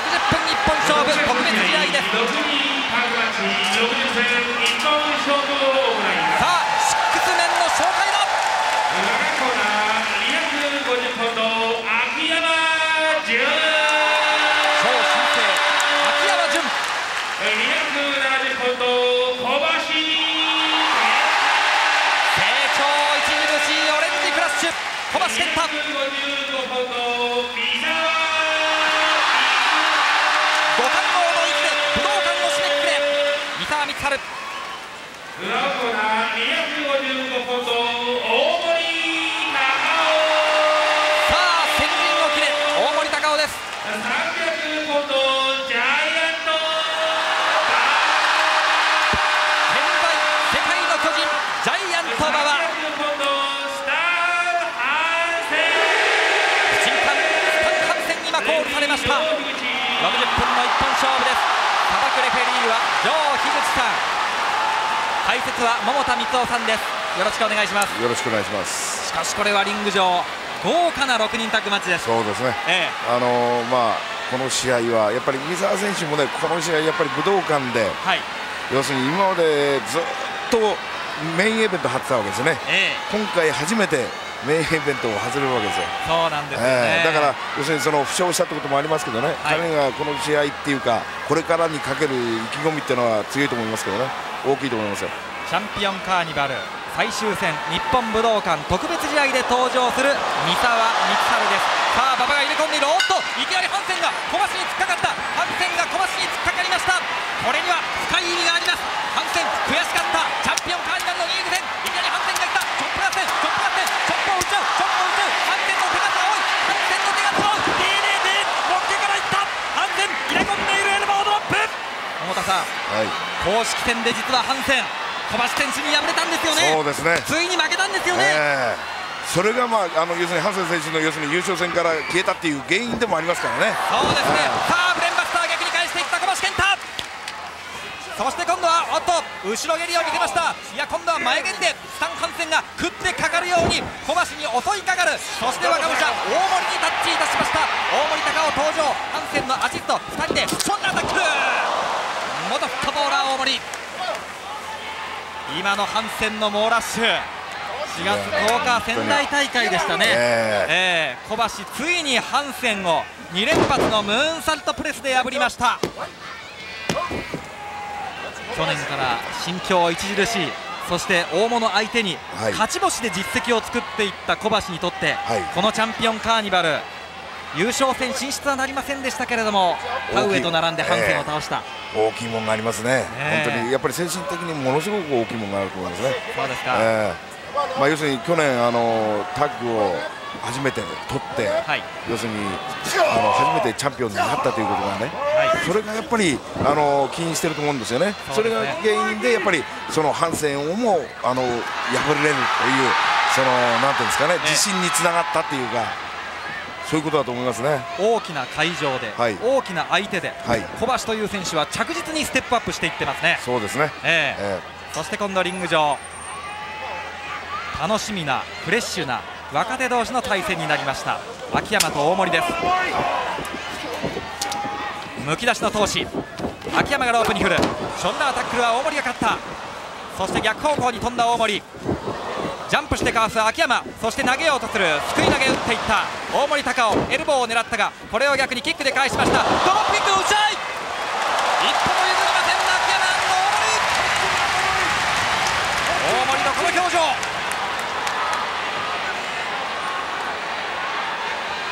分日本勝負特別試合ですさあシックスメンの紹介だ超新星秋山純成長著しいオレンジフラッシュ小橋健太五冠王の意地で武道館を締めくくれ三沢光晴さあ先陣を切れ大森隆夫です現在世界の巨人ジャイアント馬場新刊スタンハンセン。今コールされました。60分の一本勝負です。砂漠レフェリーはジョー樋口さん。解説は桃田光雄さんです。よろしくお願いします。よろしくお願いします。しかしこれはリング上豪華な6人タッグマッチです。そうですね。ええ。あのーまあこの試合はやっぱり三沢選手もねこの試合やっぱり武道館ではい。要するに今までずっとメインイベント張ってたわけですね。ええ。今回初めてメインイベントを外れるわけですよ。そうなんですよね、ええ。だから要するにその負傷したってこともありますけどね、はい。彼がこの試合っていうかこれからにかける意気込みっていうのは強いと思いますけどね。大きいと思いますよ。チャンピオンカーニバル最終戦日本武道館特別試合で登場する三沢光晴です。さあ馬場が入れ込んでいる。おっといきなりハンセンが小橋に突っかかったさん。はい。公式戦で実はハンセン小橋選手に敗れたんですよね。そうですね。ついに負けたんですよね、ええ。それが、まあ、あの要するにハンセン選手の要するに優勝戦から消えたっていう原因でもありますからね。そうですね、ええ。さあブレンバスター逆に返していった小橋健太。そして今度はおっと後ろ蹴りを見せました。いや今度は前蹴りでスタン・ハンセンが食ってかかるように小橋に襲いかかる。そして若武者大森にタッチいたしました。大森高尾登場。ハンセンのアシスト2人でションアタック元フットボーラー大森。今のハンセンの猛ラッシュ。4月10日仙台大会でしたね、ええ。ー小橋ついにハンセンを。2連発のムーンサルトプレスで破りました。去年から心境著しい。そして大物相手にはい。勝ち星で実績を作っていった小橋にとって、はい。このチャンピオンカーニバル優勝戦進出はなりませんでしたけれども田植えと並んでハンセンを倒した、大きいものがありますね、ねえ。本当にやっぱり精神的にものすごく大きいものがあると思いますね。そうですか、ええ。まあ、要するに去年あのタッグを初めて取って、はい。要するにあの初めてチャンピオンになったということがね、はい。それがやっぱりあの起因してると思うんですよね、そね。れが原因でやっぱりその反戦をもあの破れるという、そのなんていうんですかね、自信につながったっていうか、そういうことだと思いますね。大きな会場で、はい。大きな相手で、はい。小橋という選手は着実にステップアップしていってますね。そうですね、ええ。えそして今度リング上。楽しみなフレッシュな若手同士の対戦になりました。秋山と大森です。むき出しの闘志。秋山がロープに振る。ションダータックルは大森が勝った。そして逆方向に飛んだ大森ジャンプしてかわす秋山。そして投げようとする。すくい投げ打っていった。大森高尾エルボーを狙ったがこれを逆にキックで返しました。ドロップキック打ち合い。一歩も譲りません。秋山大森。大森のこの表情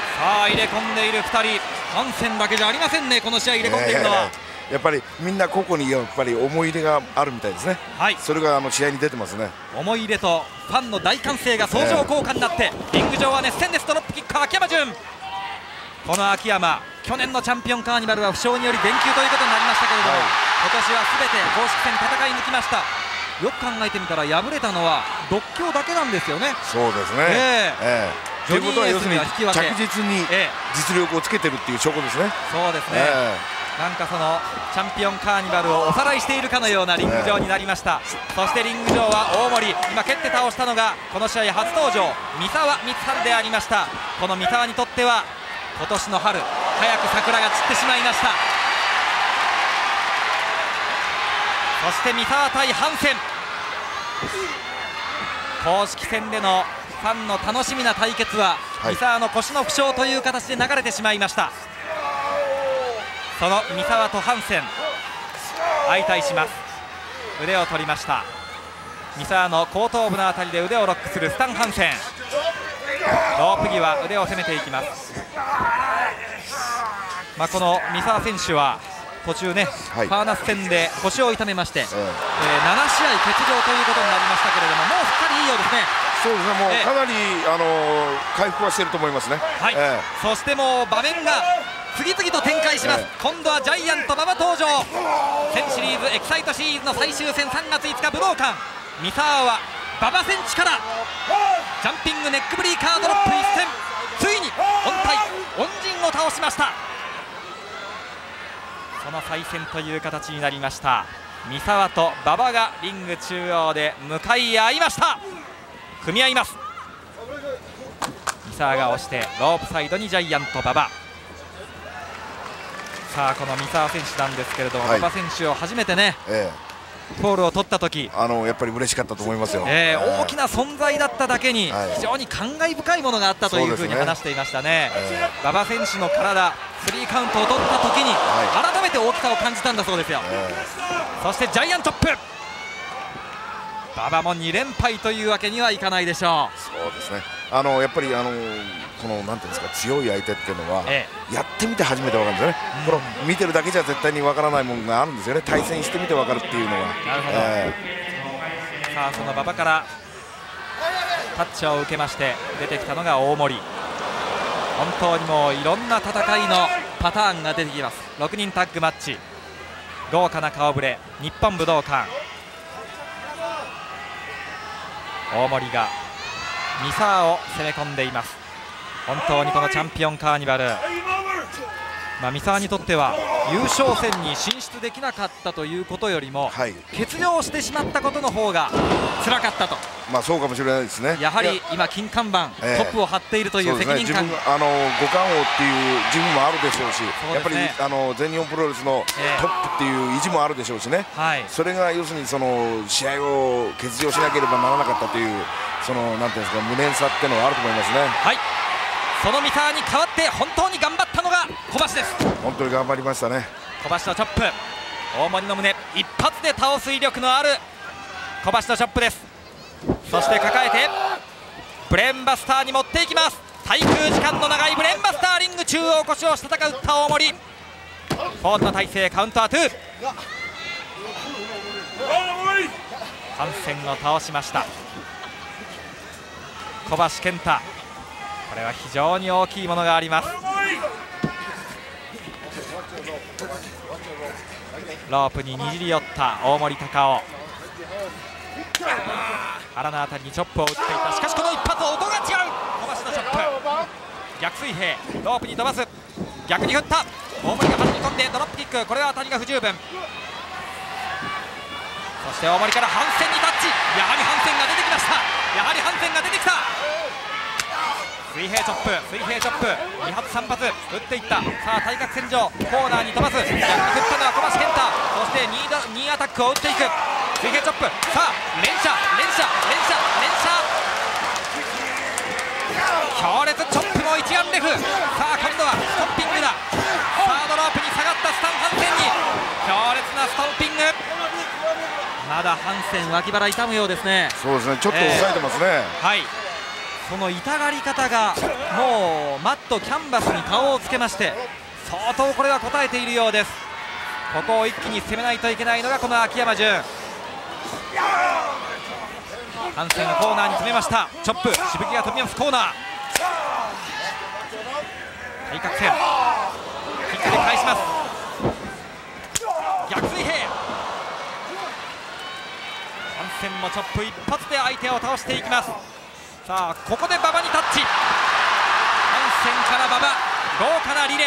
さあ入れ込んでいる2人。ハンセンだけじゃありませんねこの試合入れ込んでいるのは、ええやっぱりみんな個々にやっぱり思い入れがあるみたいですね、はい。それがあの試合に出てますね。思い入れとファンの大歓声が相乗効果になって、リング上は熱戦ですドロップキック秋山純この秋山去年のチャンピオンカーニバルは負傷により電球ということになりましたけれども、はい。今年はすべて公式戦戦い抜きました。よく考えてみたら敗れたのは独協だけなんですよね。そうですね。ええ。えということは要するに着実にええ。実力をつけてるっていう証拠ですね。そうですね、えなんかそのチャンピオンカーニバルをおさらいしているかのようなリング上になりました、そしてリング上は大森。今蹴って倒したのがこの試合初登場。三沢光晴でありました。この三沢にとっては今年の春早く桜が散ってしまいました。そして三沢対ハンセン。公式戦でのファンの楽しみな対決は、はい、三沢の腰の負傷という形で流れてしまいましたその三沢とハンセン。相対します。腕を取りました。三沢の後頭部のあたりで腕をロックするスタン・ハンセン。ロープ際腕を攻めていきます。まあ、この三沢選手は途中ね、はい、ファーナス戦で腰を痛めまして、えー、えー、7試合欠場ということになりましたけれどももうすっかりいいようですね。そうですね。もうかなり、えー、あのー、回復はしていると思いますね。はい、えー、そしてもう場面が次々と展開します、今度はジャイアント馬場登場。全シリーズエキサイトシリーズの最終戦3月5日武道館。三沢は馬場選手から。ジャンピングネックブリーカードロップ1戦。ついに本体恩人を倒しました。その再戦という形になりました。三沢と馬場がリング中央で向かい合いました。組み合います。三沢が押してロープサイドにジャイアント馬場さあこの三沢選手なんですけれども、馬場選手を初めてね、ええ。ボールを取った時。あのやっぱり嬉しかったと思いますよ、えー、大きな存在だっただけに、非常に感慨深いものがあったというふうに話していましたね、馬場選手の体、スリーカウントを取った時に、改めて大きさを感じたんだそうですよ、そしてジャイアントップ、馬場も2連敗というわけにはいかないでしょう。そうですね。あのやっぱりあのこのなんていうんですか強い相手っていうのは、ええ、やってみて初めて分かるんですよね、うん、この見てるだけじゃ絶対に分からないものがあるんですよね。対戦してみて分かるっていうのが。なるほど、えー、さあその馬場からタッチを受けまして出てきたのが大森。本当にもういろんな戦いのパターンが出てきます。6人タッグマッチ。豪華な顔ぶれ。日本武道館大森が三沢を攻め込んでいます。本当にこのチャンピオンカーニバル、まあ、三沢にとっては優勝戦に進出できなかったということよりも、はい、欠場してしまったことの方が辛かったと。まあそうかもしれないですね。やはり今、金看板、えー、トップを張っているという責任感、ね、あの五冠王っていう自分もあるでしょうし、ね、やっぱりあの全日本プロレスのトップっていう意地もあるでしょうしね、えー、それが要するにその試合を欠場しなければならなかったというそのなんていうんですか無念さっていうのはあると思いますね。はい。その三沢に代わって本当に頑張ったのが小橋です。本当に頑張りましたね。小橋のチョップ。大森の胸。一発で倒す威力のある小橋のチョップですそして抱えてブレーンバスターに持っていきます。滞空時間の長いブレーンバスターリング中央腰をしたたか打った大森。フォールの体勢カウンター2反戦を倒しました。小橋健太。これは非常に大きいものがあります。ロープににじり寄った大森隆夫腹の辺りにチョップを打っていた。しかしこの一発音が違う。小橋のチョップ。逆水平。ロープに飛ばす。逆に振った。大森が弾み込んでドロップキック。これは当たりが不十分。そして大森から反戦にタッチ。やはり反戦が出てきました。やはり反戦が出てきた。水平チョップ。水平チョップ。2発3発。打っていった。さあ対角線上。コーナーに飛ばす。逆に振ったのは小橋健太。そして2ダ2アタックを打っていく。水平チョップ。さあ連射連射連射強烈チョップも一眼レフ。さあ今度はストッピングだ。サードロープに下がったスタン・ハンセンに。強烈なストッピング。まだハンセン脇腹痛むようですね。そうですね。ちょっと抑えてますね、えー、はい。その痛がり方がもうマットキャンバスに顔をつけまして相当これは応えているようです。ここを一気に攻めないといけないのがこの秋山純ハンセンがコーナーに詰めました。チョップしぶきが飛びます。コーナー対角線。キックで返します。逆水平。ハンセンもチョップ一発で相手を倒していきます。さあここで馬場にタッチ。ハンセンから馬場豪華なリレ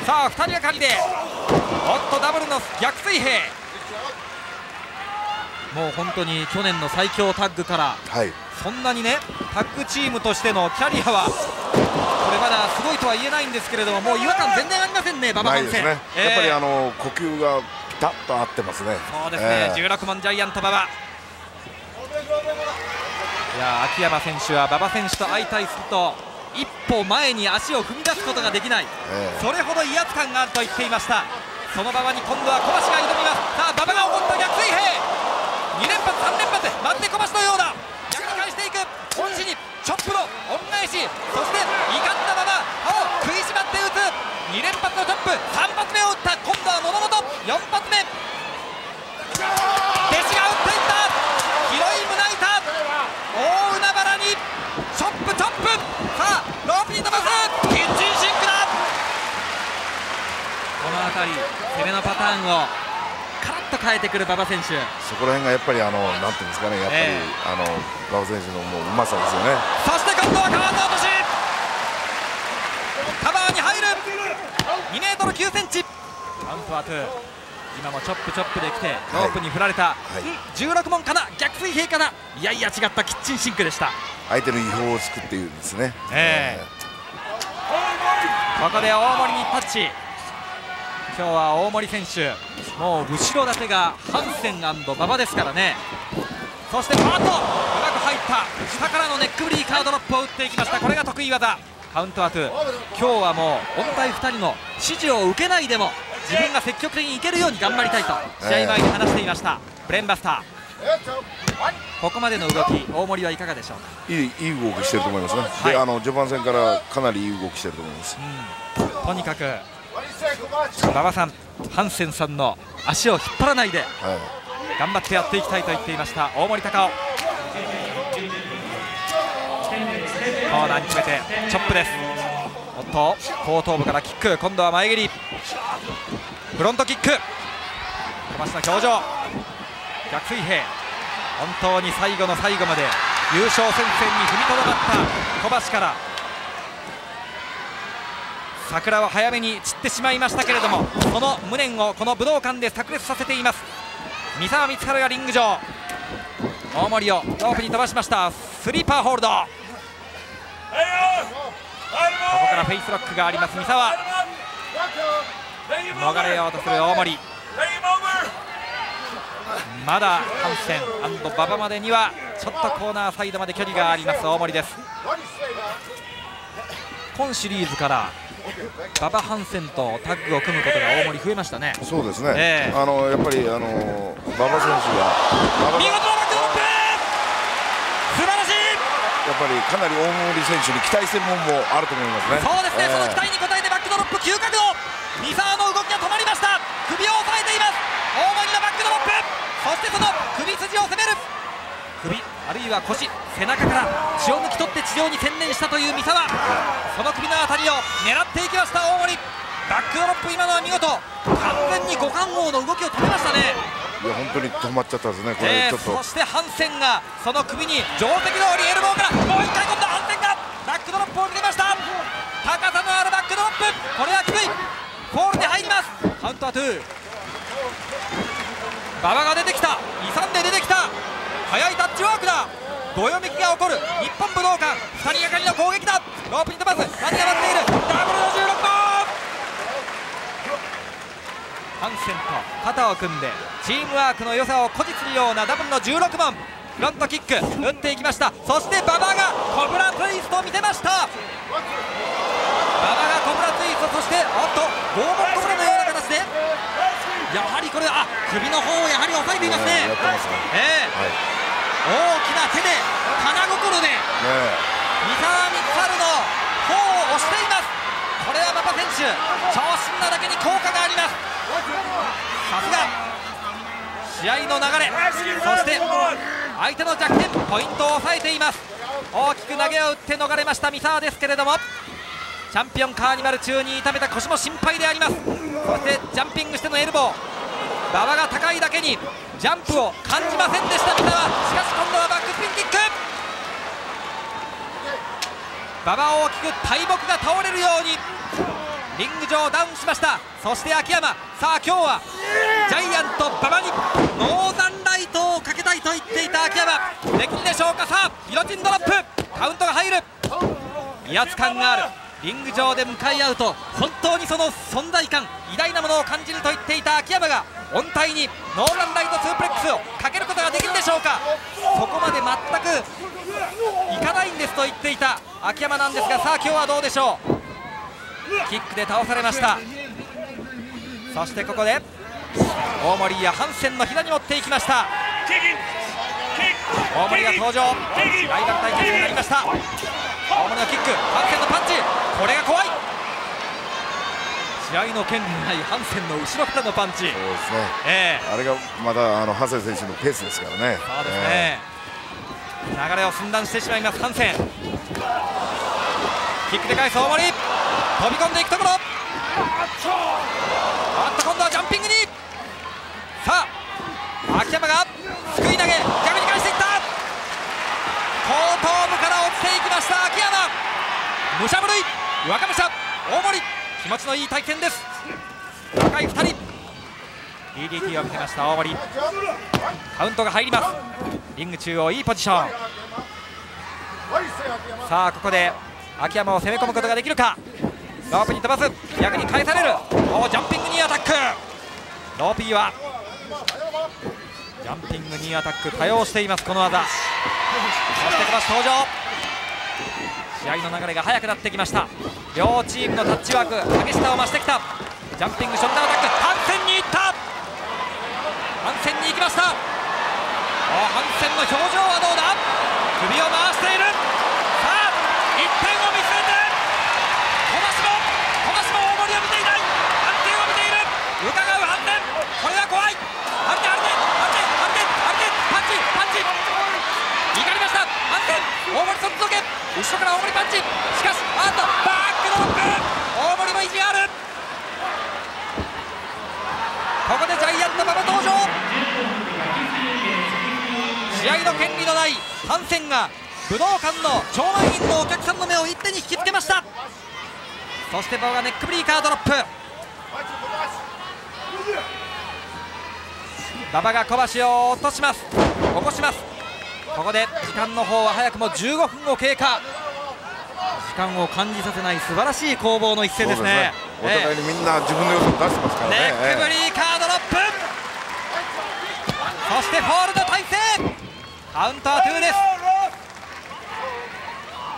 ー。さあ2人がかりでおっとダブルの逆水平。もう本当に去年の最強タッグから、はい、そんなにねタッグチームとしてのキャリアはこれでまだすごいとは言えないんですけれどももう違和感全然ありませんね馬場本戦、ね。えー、やっぱりあの呼吸がピタッと合ってますね。そうですね、えー、16問ジャイアント馬場。いや秋山選手は馬場選手と相対すると一歩前に足を踏み出すことができない、えー、それほど威圧感があると言っていました。その馬場に今度は小橋が挑みますさあ馬場が起こった逆水平2連発3連発まるで小橋のようだ逆に返していく。恩師にチョップの恩返し。そして怒ったまま歯を食いしばって打つ。2連発のチョップ3発目を打った今度は野々本4発目弟子が打っていった広い胸板大海原にチョップチョップさあロープに飛ばすキッチンシンクだこの辺り攻めのパターンをカラッと変えてくる馬場選手。そこら辺がやっぱりあのなんていうんですかねやっぱり、えー、あの馬場選手のもううまさですよね。そして今度はカート落としカバーに入る。2メートル9センチ。カウントは2今もチョップチョップで来てロープに振られた、はい、16問かな。逆水平かな。いやいや違ったキッチンシンクでした。相手の違法を作っているんですね、えー、ここで大森にタッチ今日は大森選手。もう後ろ盾がハンセン馬場ですからね。そしてパートうまく入った。下からのネックブリーカードロップを打っていきました。これが得意技。カウントワーク今日はもう本体2人の指示を受けないでも自分が積極的にいけるように頑張りたいと試合前に話していました、ブレンバスター。ここまでの動き大森はいかがでしょうか？いいいい動きしてると思いますね、はい、であの序盤戦からかなりいい動きしてると思います、うん、とにかく馬場さんハンセンさんの足を引っ張らないで、はい、頑張ってやっていきたいと言っていました大森隆夫コーナーに決めてチョップです。おっと後頭部からキック。今度は前蹴り。フロントキック。小橋の表情。逆水平。本当に最後の最後まで優勝戦線に踏みとどまった小橋から桜は早めに散ってしまいましたけれどもその無念をこの武道館で炸裂させています。三沢光晴がリング上。大森をロープに飛ばしました。スリーパーホールド。ここからフェイスロックがあります。三沢。逃れようとする大森。まだハンセン馬場までにはちょっとコーナーサイドまで距離があります。大森です。今シリーズから馬場ハンセンとタッグを組むことが大森増えましたね。そうですね、えー、あのやっぱりあの馬場選手が見事やっぱりかなり大森選手に期待するものもあると思いますね。そうですね、えー、その期待に応えてバックドロップ急角度。三沢の動きが止まりました。首を押さえています。大森のバックドロップ。そしてその首筋を攻める首あるいは腰背中から血を抜き取って治療に専念したという三沢。その首の辺りを狙っていきました大森。バックドロップ今のは見事。完全に五冠王の動きを止めましたね。いや本当に止まっちゃったんですね、これちょっと、そしてハンセンがその首に定石通りエルボーからもう一回今度はハンセンがバックドロップを入れました。高さのあるバックドロップ。これは低い。フォールで入ります。カウントはトゥー。馬場が出てきた。勇んで出てきた速いタッチワークだ。どよめきが起こる。日本武道館。2人がかりの攻撃だ。ロープに飛ばす。何が待っている。ダブルの16号ハンセンと肩を組んでチームワークの良さを誇示するようなダブルの16番。フロントキック。打っていきました。そして馬場がコブラツイストを見せました。馬場がコブラツイスト。そしておっと拷問コブラのような形で。やはりこれあ首の方をやはり押さえていますね、えーはい、大きな手で金心で、三沢光晴の方を押しています。これは馬場選手長身なだけに効果があります。さすが。試合の流れそして相手の弱点ポイントを抑えています。大きく投げを打って逃れました三沢ですけれども。チャンピオンカーニバル中に痛めた腰も心配であります。そしてジャンピングしてのエルボー馬場が高いだけにジャンプを感じませんでした。三沢しかし今度はバックスピンキック。馬場大きく大木が倒れるようにリング上ダウンしました。そして秋山。さあ今日はジャイアント馬場にノーザンライトをかけたいと言っていた秋山。できるでしょうか。さあギロチンドロップ。カウントが入る。威圧感がある。リング上で向かい合うと本当にその存在感偉大なものを感じると言っていた秋山が音体にノーランライトスープレックスをかけることができるでしょうか。そこまで全くいかないんですと言っていた秋山なんですがさあ今日はどうでしょう。キックで倒されました。そしてここで大森やハンセンの左に持っていきました。大森が登場。ライバル対決になりました。大森のキックハンセンのパンチ。これが怖い。試合の権利ないハンセンの後ろからのパンチ。そうですね、えー、あれがまだあのハンセン選手のペースですからね。そうですね、えー、流れを寸断してしまいますハンセン。キックで返す大森。飛び込んでいくところ。あっと今度はジャンピングにさあ秋山がすくい投げ逆に返していった後頭部から落ちていきました秋山武者震い若武者大森気持ちのいい体験です。若い2人。DDT を見せました大森。カウントが入ります。リング中央いいポジション。さあここで秋山を攻め込むことができるか。ロープに飛ばす。逆に返される。おジャンピングニーアタック。ローピーはジャンピングニーアタック多用していますこの技。そして小橋登場。試合の流れが速くなってきました。両チームのタッチワーク激しさを増してきた。ジャンピングショットアタック反戦に行った。反戦に行きました。反戦の表情はどうだ？首を回しているさあ1点を見据えて小橋も小橋も大盛りを見ていない反転を見ている伺う反転これは怖い反転反転反転反転反転パンチパンチ怒りました反転大盛りそっとけ後ろから大森パンチしかしあっとバックドロップ大森も意地があるここでジャイアント馬場登場試合の権利のない反戦が武道館の超満員のお客さんの目を一手に引きつけました。そして馬場がネックブリーカードロップ。馬場が小橋を落とします。起こします。ここで時間の方は早くも15分を経過。時間を感じさせない素晴らしい攻防の一戦ですね、ね、お互いにみんな自分の要素を出してますからね。ネックブリーカードロップ、そしてフォールド体勢カウンター2です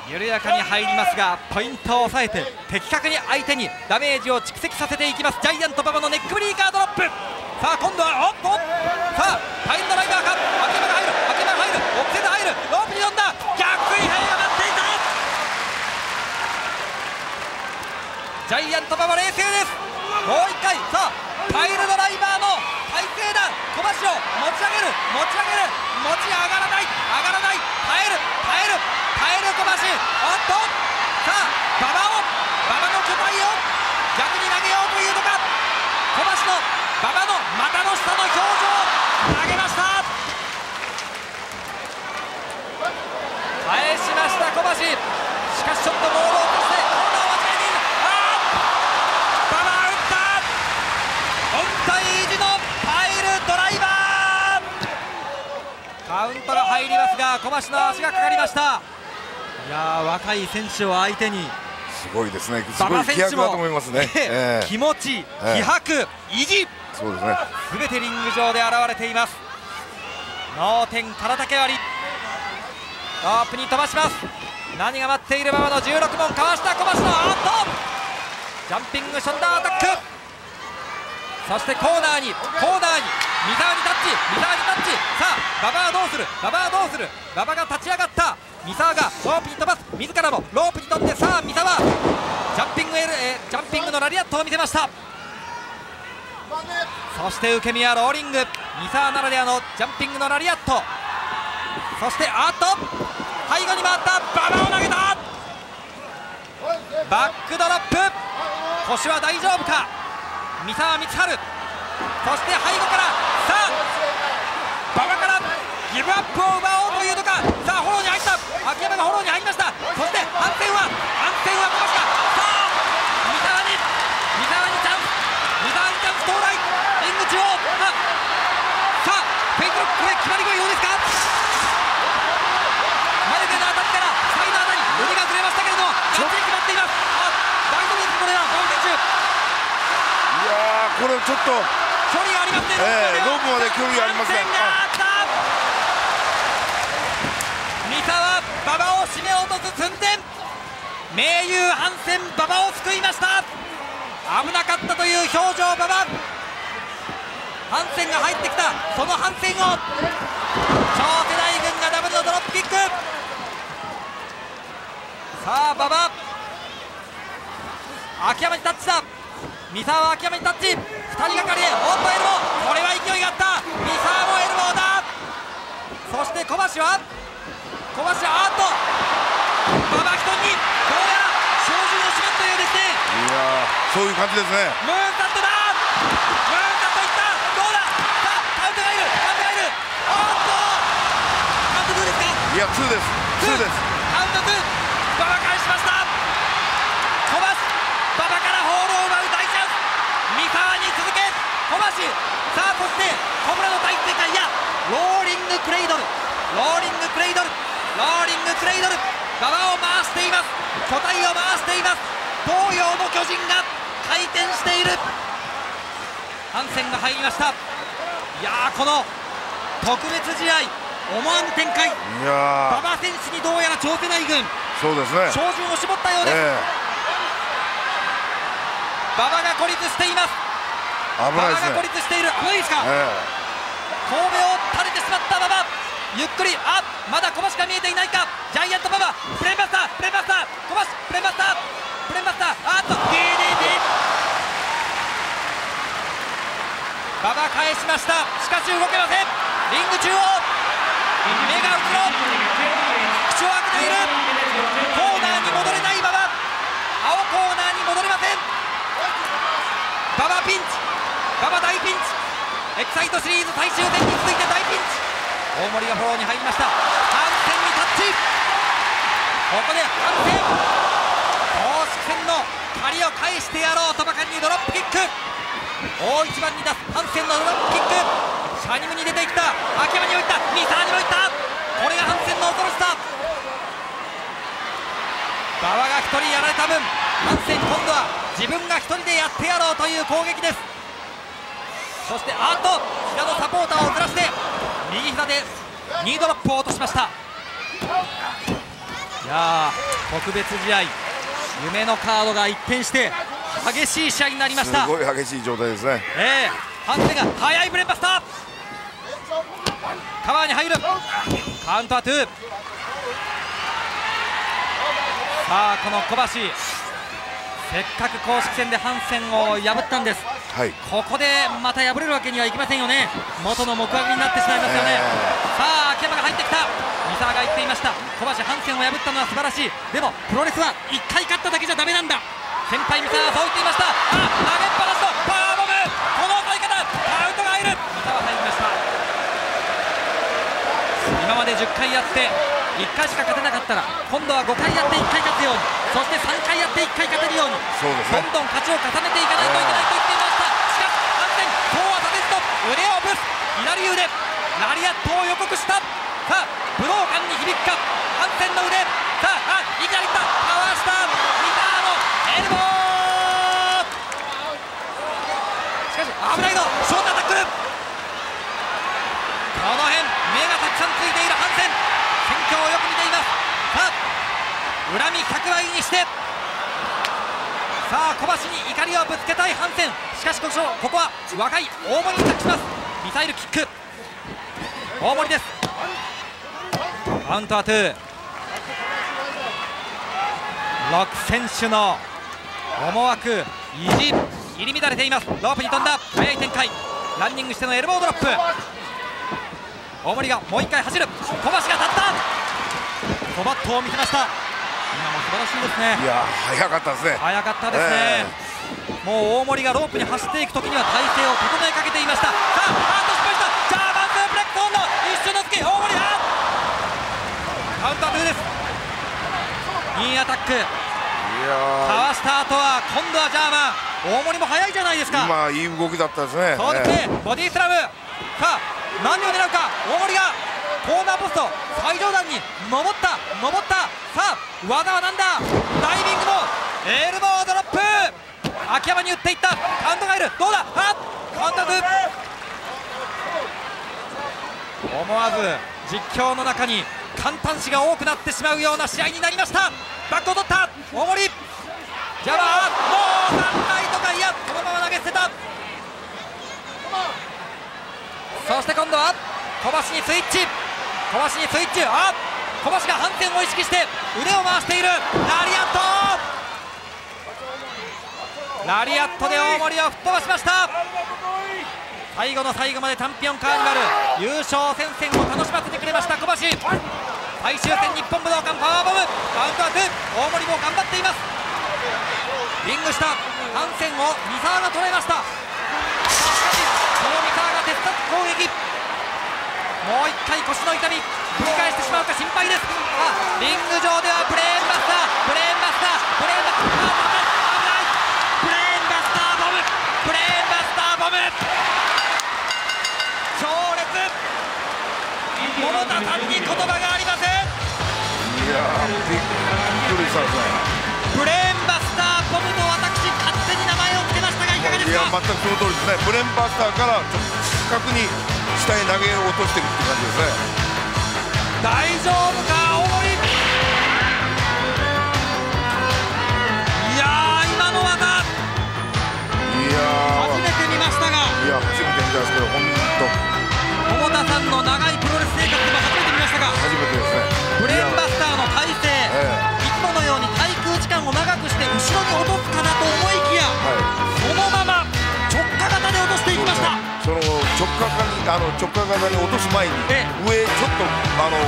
緩やかに入りますがポイントを抑えて的確に相手にダメージを蓄積させていきます。ジャイアント馬場のネックブリーカードロップ。さあ今度はおっとさあタイムドライバーか。秋山が入る。秋山が入る。奥手で入る。ロープに飛んだ。逆位兵がっていた。ジャイアント馬場冷静です。もう一回。さあタイルドライバーの体勢だ。小橋を持ち上げる。持ち上げる。持ち上がらない。上がらない。耐える耐える耐える小橋おっとさあ馬場を馬場の巨体を逆に投げようというのか。小橋の馬場の股の下の表情投げました。返しました小橋しかしちょっとボールを落としてコーナーを間違えているあ馬場打った本体維持のパイルドライバーカウントが入りますが小橋の足がかかりました。いや若い選手を相手に。すごいですね。すごい気迫だと思いますね。えー、気持ち、気迫、意地。そうですね。全てリング上で現れています。脳天空竹割。りロープに飛ばします。何が待っているままの16問かわした。小橋のあっとジャンピングショルダーアタック。そしてコーナーにコーナーに三沢にタッチ三沢にタッチ。さあ馬場はどうする？馬場はどうする？馬場が立ち上がった。三沢がロープに飛ばす。自らもロープに飛んでさあ三沢ジャンピング、L えジャンピングのラリアットを見せました。そして受け身はローリング。三沢ならではのジャンピングのラリアット。そしてあっと背後に回った。馬場を投げた。バックドロップ。腰は大丈夫か？三沢光晴そして背後からさあ馬場からギブアップを奪おうというのか？さあフォローに入った。秋山がフォローに入りました。そして反転は反転はさあ三沢に三沢にチャンス。三沢にチャンス到来。中央さあペ決まりどうですか？の当たりからサイド当たり腕がずれましたけれどもガッリ決まっています。あ大丈夫ですこれは。ーいやこれちょっと距離がありますね、えー、ロープまで距離がありません。締め落とす寸前名優ハンセン馬場を救いました。危なかったという表情馬場。ハンセンが入ってきた。そのハンセンを。超世代軍がダブルのドロップキック。さあ馬場。秋山にタッチだ。三沢秋山にタッチ。2人がかりで。おっとエルボー。これは勢いがあった。三沢もエルボーだ。そして小橋は？小橋あっと馬場一人にどうやら照準を絞ったようですね。いやそういう感じですね。ムーンサットだ。ムーンサットいった。どうだ？さあカウントがいる。カウント。がいるおっとカウント2ですか？いや2です。2です。カウント2馬場返しました。小橋馬場からホールを奪う大チャンス。三沢に続け。小橋さあそして小村の大正解やローリングクレイドル。ローリングクレイドルローリングクレイドル馬場を回しています。巨体を回しています。東洋の巨人が回転している。ハンセンが入りました。いやこの特別試合思わぬ展開。馬場選手にどうやら挑戦ない軍。そうですね。照準を絞ったようです、えー、馬場が孤立しています。危ないです、ね、馬場が孤立している。危ないですか、えー、神戸を垂れてしまった馬場ゆっくりあまだ小橋が見えていないか。ジャイアント馬場プレーマスタープレーマスター。小橋プレーマスター。プレーマスター。あっと DDT 馬場返しました。しかし動けません。リング中央。目がうつろ。口を開けている。コーナーに戻れない馬場。青コーナーに戻れません。馬場ピンチ。馬場大ピンチ。エキサイトシリーズ最終戦に大森がフォローに入りました。ハンセンにタッチ。ここでハンセン公式戦の借りを返してやろうとばかりにドロップキック。大一番に出すハンセンのドロップキック。遮二無二出ていった。秋山にもいった三沢にもいった。これがハンセンの恐ろしさ。馬場が1人やられた分ハンセン今度は自分が1人でやってやろうという攻撃です。そしてあっと膝のサポーターをずらして右膝で2ドロップを落としました。いや特別試合。夢のカードが一変して激しい試合になりました。すごい激しい状態ですね。ええー、ハンセが速いブレンバスター。カバーに入る。カウントは2さあこの小橋。せっかく公式戦でハンセンを破ったんです、はい、ここでまた敗れるわけにはいきませんよね。元の木阿弥になってしまいますよね、えー、さあ秋山が入ってきた。三沢が言っていました。小橋ハンセンを破ったのは素晴らしい。でもプロレスは1回勝っただけじゃダメなんだ。先輩三沢はそう言っていました。あ投げっぱなしのパワーボム。この襲い方。アウトが入る。三沢入りました。今まで10回やって1回しか勝てなかったら今度は5回やって1回勝つように。そして3回やって1回勝てるように。ね、どんどん勝ちを重ねていかないといけないと言っていましたしかし反転そうは腕をぶす左腕ラリアットを予告した。さあ武道館に響くか。反転の腕。さああいきなりいった。かわした。ミターのエルボー。しかし危ないぞ。ショートアタック。ルこの辺目がたくさんついている反転戦況をよく見ています。さあ恨み100倍にして。小橋に怒りをぶつけたいハンセン。しかしここは若い大森に託します。ミサイルキック。大森です。カウントは2 6選手の思惑。意地入り乱れています。ロープに飛んだ。速い展開。ランニングしてのエルボードロップ。大森がもう1回走る。小橋が立った。コバットを見せました。今も素晴らしいですね。いや早かったですね。早かったですね、えー、もう大森がロープに走っていく時には体勢を整えかけていました。さああと失敗した。ジャーマンスープレックスンの一瞬の突き大森あカウンター2です。いいアタック。かわした後は今度はジャーマン。大森も速いじゃないですか。今いい動きだったですね。そうですね、えー、ボディスラム。さあ何を狙うか。大森がコーナーポスト最上段に登った登った。さあ技はなんだ？ダイビングのエルボードロップ。秋山に打っていった。カウントがいる。どうだ？あカウント思わず実況の中に簡単詞が多くなってしまうような試合になりました。バックを取った。大森。ジャバーもう何枚とかいやこのまま投げ捨てた。そして今度は小橋にスイッチ。小橋にスイッチ。あっ！小橋が反転を意識して腕を回している。ラリアット。ラリアットで大森を吹っ飛ばしました。最後の最後までチャンピオンカーニバル。優勝戦線を楽しませてくれました小橋最終戦日本武道館パワーボム。カウントワー。ク大森も頑張っています。リング下反戦を三沢が捉えました。しかしその三沢が鉄殺攻撃。もう1回腰の痛み。繰り返してしまうか心配です。さあリング上ではブレーンバスターブレーンバスターブレーンバスターブレーンバスターボムブレーンバスターボム。強烈桃田さんに言葉がありません。いやびっくりしたですねブレーンバスターボムと私勝手に名前を付けましたがいかがですか？いや全くその通りですね。ブレーンバスターから近くに下へ投げ落としてるって感じですね大丈夫か青森。いや今の技。いや初めて見ましたが。いや初めて見たんですけど本当桃田さんの長あの直下型に落とす前に上ちょっとあの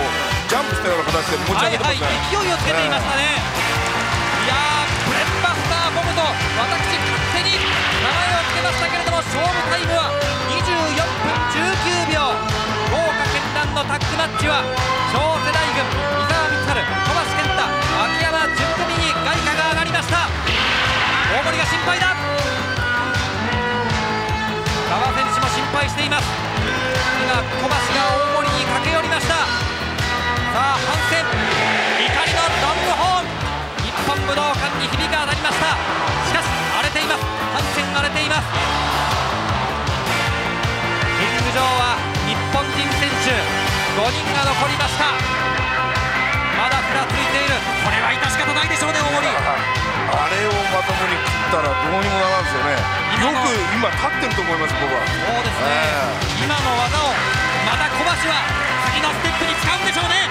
ジャンプしたような形で持ち上げてますね、はいはい、勢いをつけていましたね、いやブレンバスターボムと私勝手に名前を付けましたけれども勝負タイムは24分19秒。豪華絢爛のタッグマッチは超世代軍三沢光晴秋山10組に外貨が上がりましたあ反戦怒りのロングホーン日本武道館に響き当たりましたしかし荒れています反戦荒れていますリング上は日本人選手5人が残りましたまだふらついているこれは致し方ないでしょうね大森あれをまともに食ったらどうにもならんですよね。よく今立ってると思います僕は。そうですね、えー、今の技をまた小橋は次のステップに使うんでしょうね。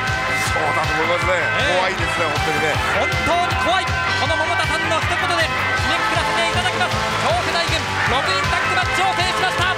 そうだと思いますね、えー、怖いですね本当にね。本当に怖い。この桃田さんの一言で締めくくらせていただきます。調布大軍6人タッグマッチを制しました。